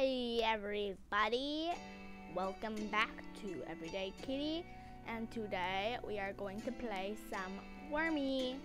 Hey everybody! Welcome back to Everyday Kitty and today we are going to play some Wormy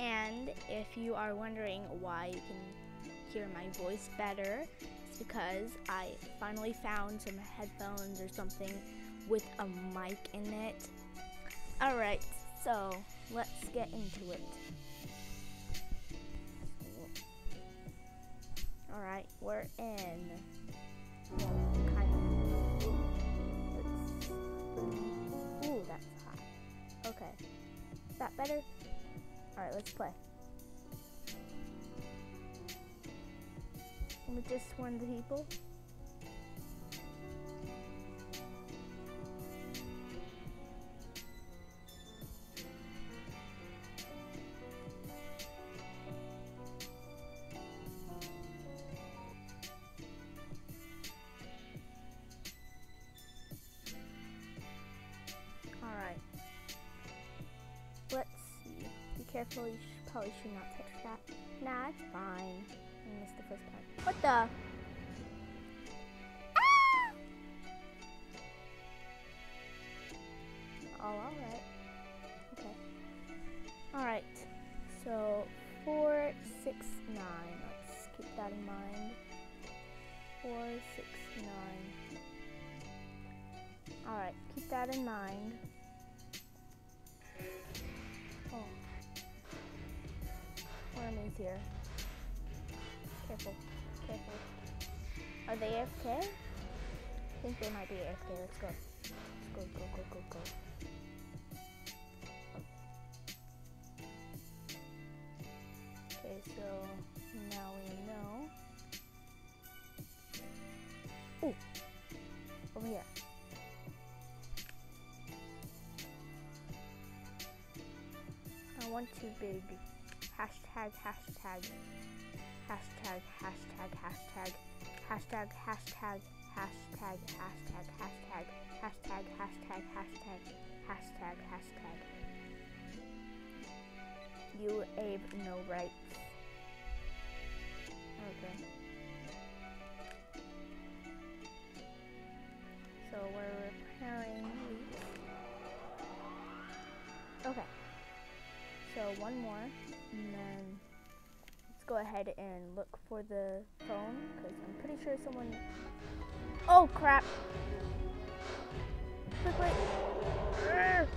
and if you are wondering why you can hear my voice better it's because I finally found some headphones or something with a mic in it. Alright, so let's get into it. Alright, we're in. That better? Alright, let's play. Let me just warn the people. Careful, you should, probably should not touch that. Nah, it's fine. I missed the first part. What the? Ah! Oh, alright. Okay. Alright. So, four, six, nine. Let's keep that in mind. Four, six, nine. Alright, keep that in mind. Is here. Careful, careful. Are they AFK? I think they might be AFK. Let's go. Let's go, go, go, go, go. Okay, so now we know. Ooh, over here. I want too big. Hashtag, hashtag, hashtag, hashtag, hashtag, hashtag, hashtag, hashtag, hashtag, hashtag, hashtag, hashtag, hashtag, hashtag, hashtag. You Abe no rights. Okay. So we're repairing. Okay. So one more, ahead and look for the phone because I'm pretty sure someone. Oh crap! Quickly! Urgh.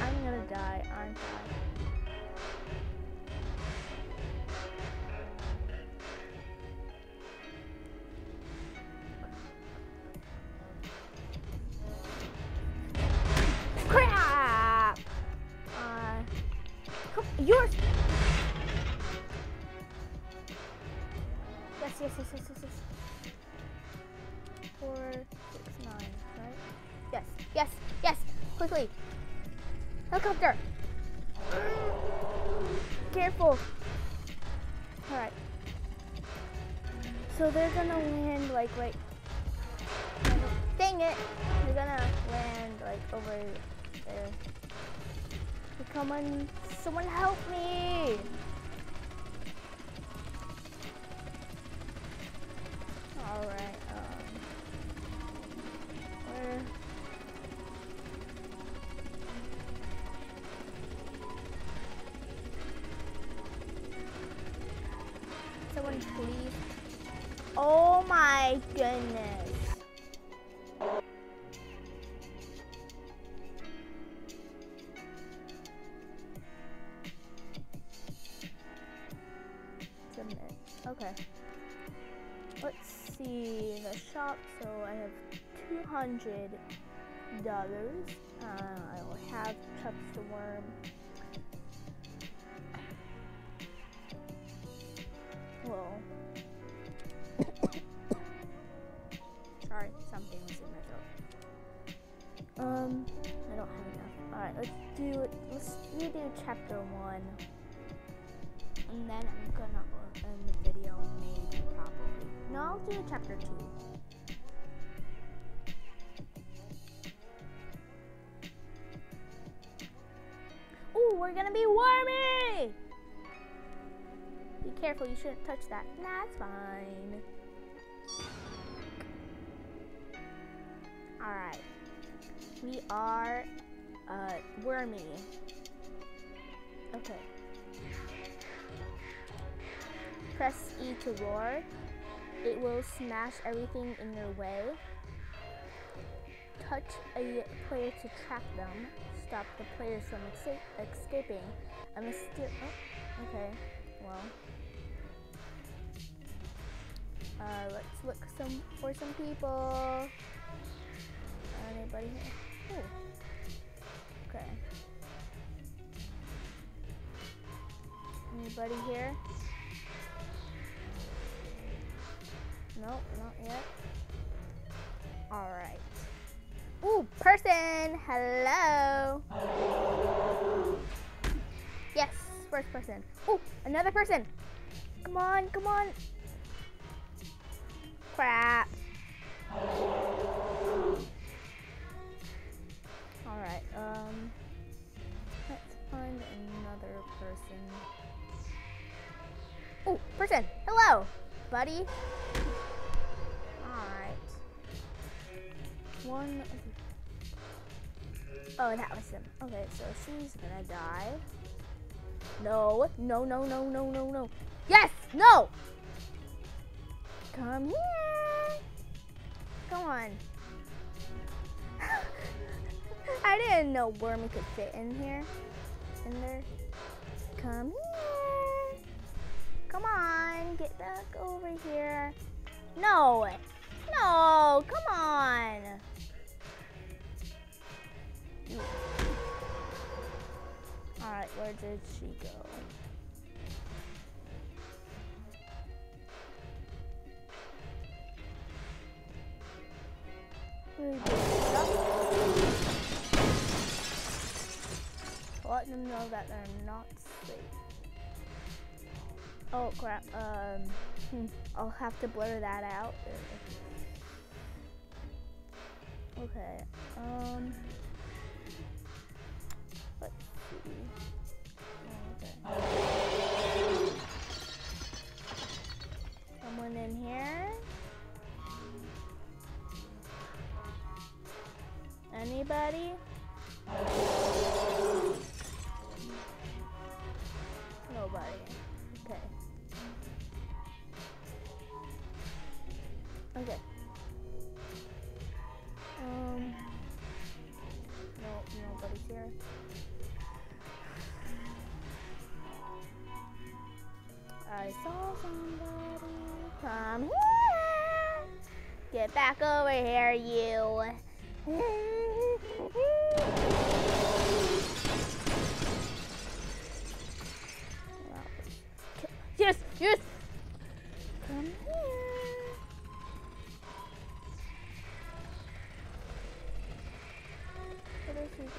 I'm gonna die, aren't I? Crap! Land like right. Dang it! They're gonna land like over there. Come on, someone help me! Alright, um. Where? Someone please. Oh my goodness. Submit. Okay. Let's see the shop. So I have two hundred dollars. Uh, I will have Chups the Worm. Chapter one, and then I'm gonna end the video maybe probably. No, I'll do chapter two. Ooh, we're gonna be wormy! Be careful, you shouldn't touch that. Nah, it's fine. Alright. We are uh, wormy. Okay. Press E to roar. It will smash everything in your way. Touch a player to trap them. Stop the players from escaping. I'm a myster- oh, okay, well. Uh, let's look some for some people. Anybody here? Anybody here? Nope, not yet. Alright. Ooh, person! Hello! Yes, first person. Ooh, another person! Come on, come on! Crap. Alright, um, let's find another person. Oh, person, hello, buddy. Alright. One. Oh, that was him. Okay, so she's gonna die. No, no, no, no, no, no, no. Yes, no! Come here. Come on. I didn't know Wormy could fit in here. In there. Come here. Come on, get back over here. No. No, come on. Alright, where did she go? Let them know that they're not safe. Oh crap, um, hmm, I'll have to blur that out. Okay, um, let's see. Okay. Someone in here? Anybody? Come here. Get back over here, you. Yes, yes. Come here. Where does he go?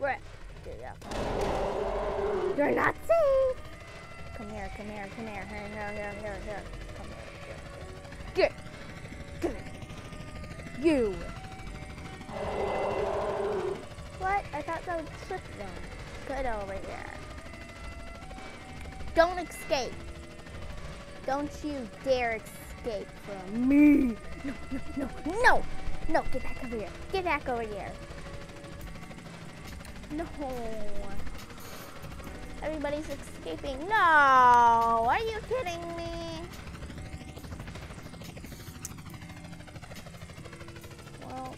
Where? There you go. You're not safe. Come here, come here, come here, here, here, here, here, here. Come here, here. Get. Come here. You. What? I thought that would trick them. Get over here. Don't escape. Don't you dare escape from me. No, no, no, no. No, get back over here. Get back over here. No. Everybody's escaping. No. Are you kidding me? Well,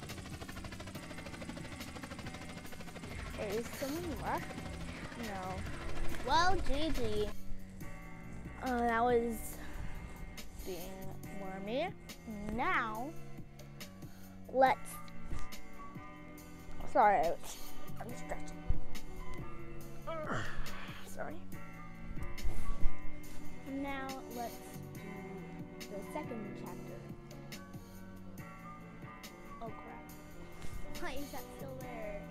is someone left? No. Well, GG. Uh, that was being wormy. Now, let's. Sorry, I'm stretching. Sorry. Now, let's do the second chapter. Oh crap. Why is that still there?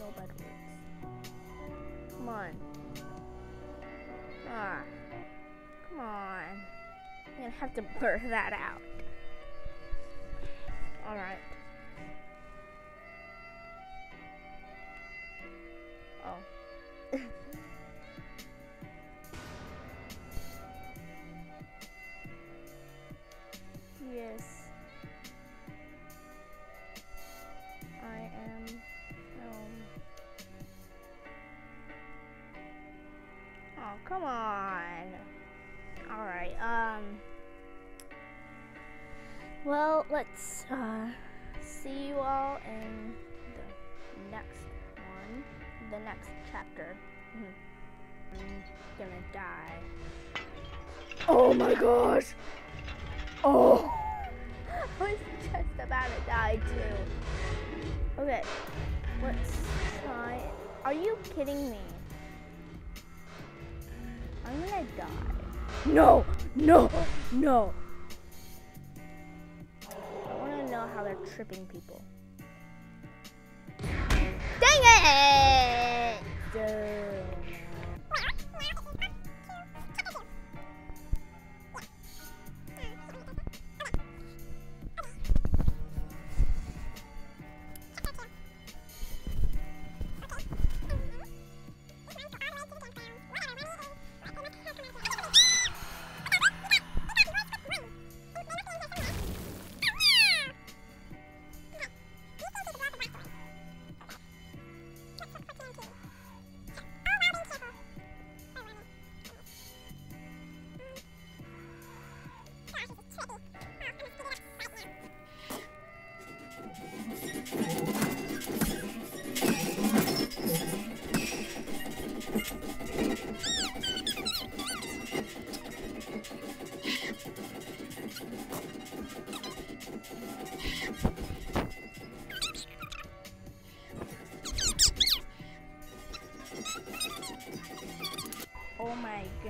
No bad words. Come on. Ah. Come on. I'm gonna have to blur that out. Alright. Come on. Alright, um. Well, let's uh, see you all in the next one, the next chapter. Mm. I'm gonna die. Oh my gosh! Oh! I was just about to die too. Okay, let's try. Are you kidding me? I'm gonna die. No! No! No! I wanna know how they're tripping people. Dang it! Duh.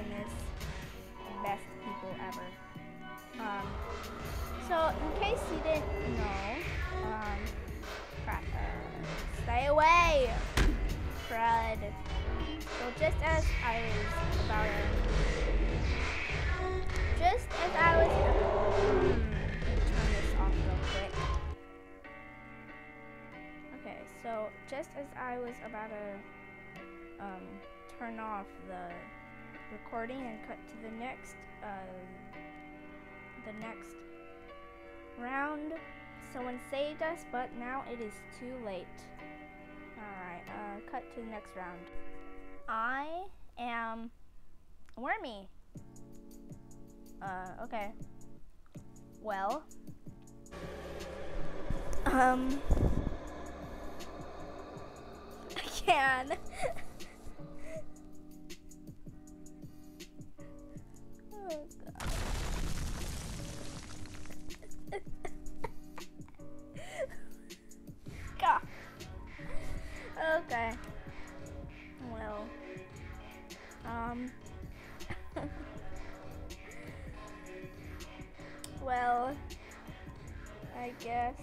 Goodness, best people ever. Um, so in case you didn't know, um, crap, uh, stay away, crud. So just as I was about to, just as I was, hmm. Okay, so just as I was about to, um, turn off the recording and cut to the next uh, the next round. Someone saved us, but now it is too late. Alright, uh, cut to the next round. I am Wormy. Uh, okay. Well, um, I can. guess.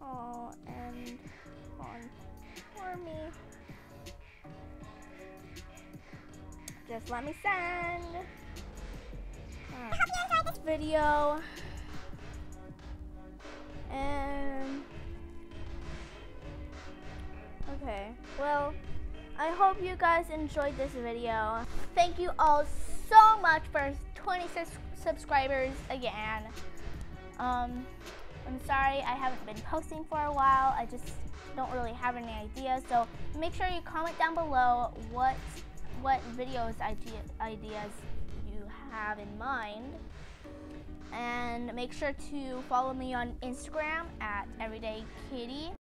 I'll end on for me. Just let me send. Hmm. Alright. I hope you enjoyed this video. And okay, well, I hope you guys enjoyed this video. Thank you all so much for 26 subscribers again. Um, I'm sorry I haven't been posting for a while. I just don't really have any ideas. So make sure you comment down below what what videos idea, ideas you have in mind. And make sure to follow me on Instagram at everydaykitty.